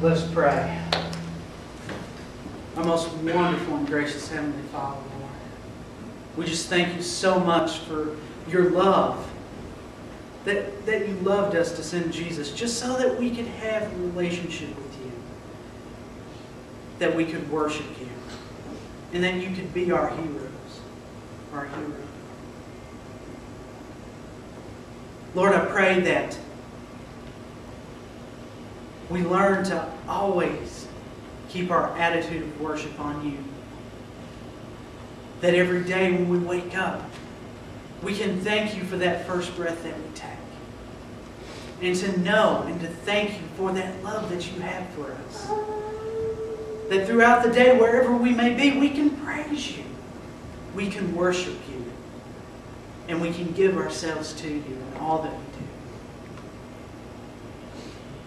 Let's pray. Our most wonderful and gracious Heavenly Father, Lord. We just thank you so much for your love. That, that you loved us to send Jesus just so that we could have a relationship with you. That we could worship you. And that you could be our heroes. Our hero. Lord, I pray that we learn to always keep our attitude of worship on you. That every day when we wake up, we can thank you for that first breath that we take. And to know and to thank you for that love that you have for us. That throughout the day, wherever we may be, we can praise you. We can worship you. And we can give ourselves to you in all that we do.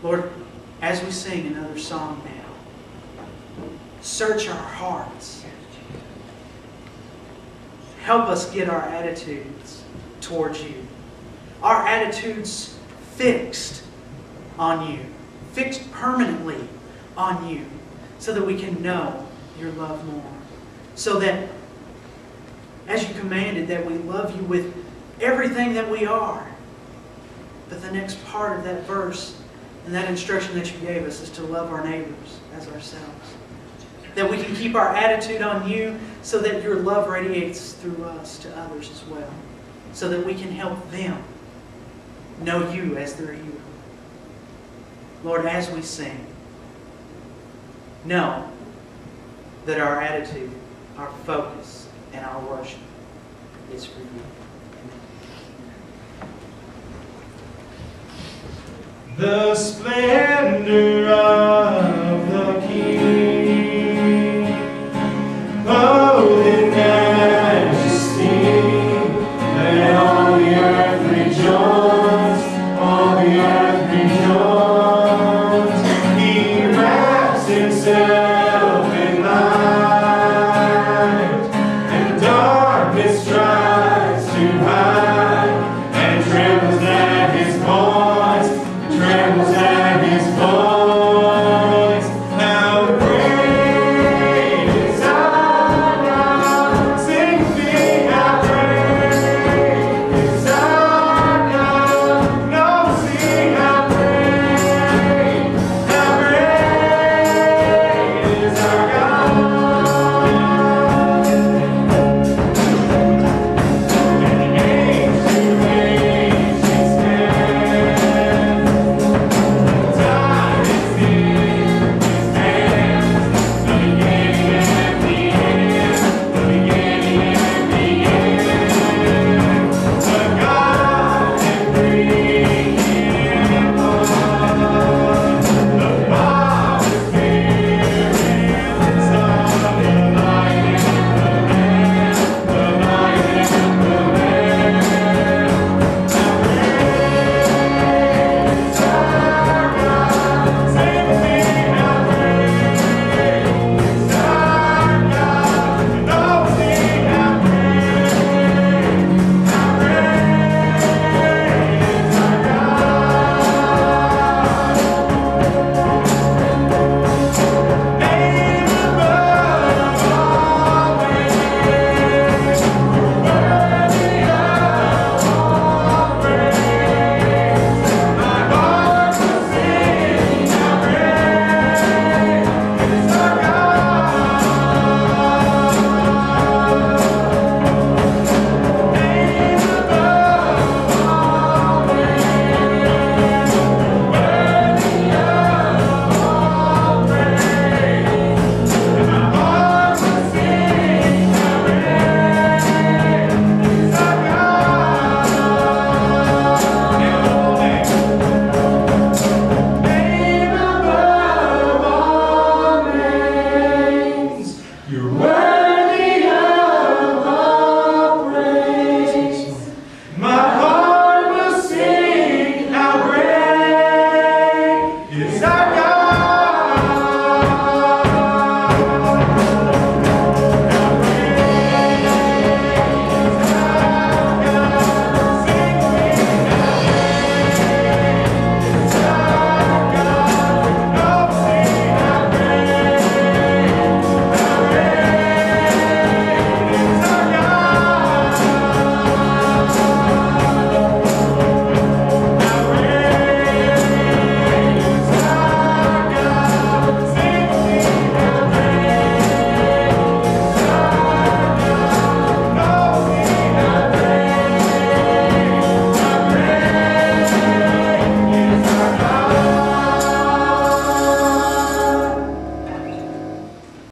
Lord, as we sing another song now, search our hearts. Help us get our attitudes towards you. Our attitudes fixed on you, fixed permanently on you, so that we can know your love more. So that, as you commanded, that we love you with everything that we are. But the next part of that verse and that instruction that you gave us is to love our neighbors as ourselves. That we can keep our attitude on you so that your love radiates through us to others as well. So that we can help them know you as their hero. Lord, as we sing, know that our attitude, our focus, and our worship is for you. The splendor